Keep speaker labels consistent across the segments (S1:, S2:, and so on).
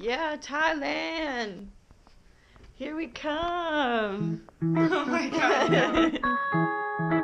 S1: Yeah, Thailand. Here we come.
S2: oh my god.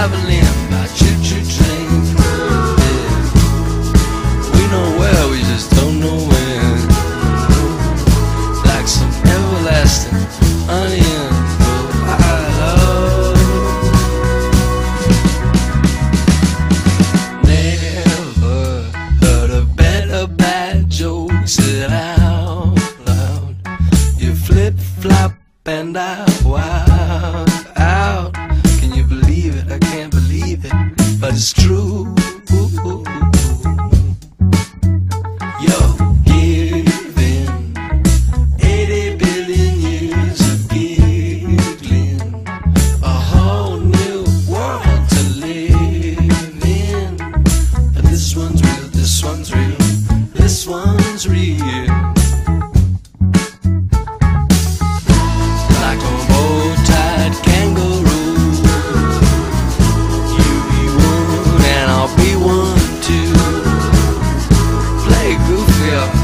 S3: traveling by choo-choo train. is true. up.